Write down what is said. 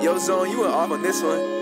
Yo, Zone, you went off on this one.